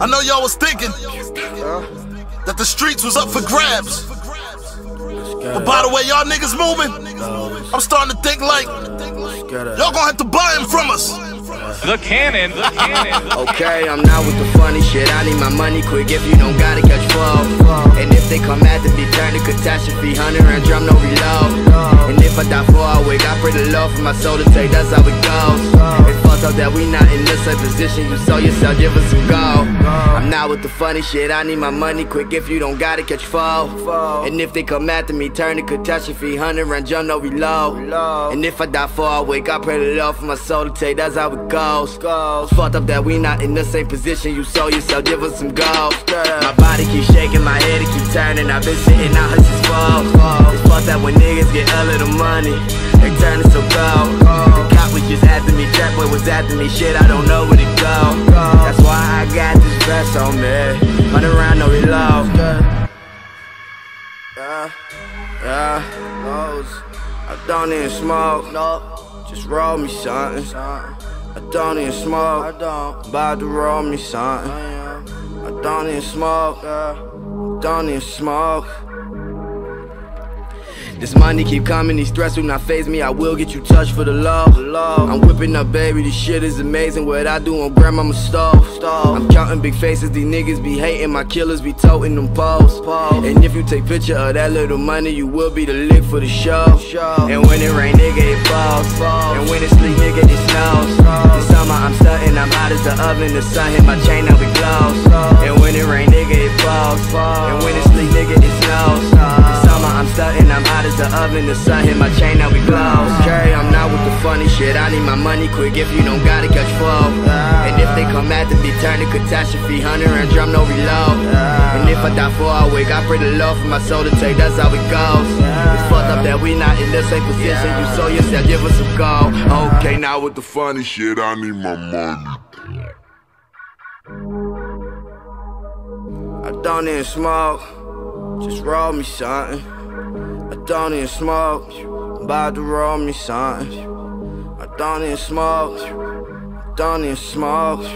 I know y'all was thinking that the streets was up for grabs. But by the way y'all niggas moving, I'm starting to think like y'all gonna have to buy him from us. The cannon, the cannon. Okay, I'm not with the funny shit. I need my money quick if you don't gotta catch flow. And if they come after me, turn to catastrophe. Hunter and drum, no reload. I die for a wig, I pray the Lord for my soul to take. That's how it goes. It's fucked up that we not in the same position. You sold yourself, give us some go. I'm not with the funny shit. I need my money quick if you don't gotta catch fall. And if they come after me, turn to catastrophe. Hunter and drum, no reload. And if I die for a wig, I pray the Lord for my soul to take. That's how it goes. Fucked up that we not in the same position. You sold yourself, give us some go. My body keep shaking, my head it keep turning. I've been sitting out since fall. It's fucked that when niggas get a little money, they turn it so cold. The cop was just after me, trap boy was after me. Shit, I don't know where to go. That's why I got this vest on me. Run around, no reload. Yeah, yeah. I don't even smoke. No, just roll me something. I don't even smoke. I don't. About to roll me something. I don't even smoke. Don't even smoke. This money keep coming, these threats will not faze me. I will get you touched for the love. I'm whipping up, baby. This shit is amazing. What I do on grandmama's stove. I'm counting big faces. These niggas be hating. My killers be toting them posts. And if you take picture of that little money, you will be the lick for the show. And when it rain, nigga, it falls. And when it sleep, nigga, it snows. This summer I'm stunting. I'm hot as the oven. The sun hit my chain, now it glows. And when it rain, nigga, it falls. And when it sleep, nigga, it snows. Oven. The sun hit my chain, now it glows. Okay, I'm not with the funny shit. I need my money quick if you don't gotta catch flow. And if they come after me, turn to catastrophe. Hunter and drum, no reload. And if I die for a wig, I pray the Lord for my soul to take. That's how it goes. It's fucked up that we not in the same position. You sold yourself, give us some go. Okay, now with the funny shit, I need my money. I don't even smoke, just roll me something. Don't even smoke, about to roll me something. I don't even smoke, I don't even smoke.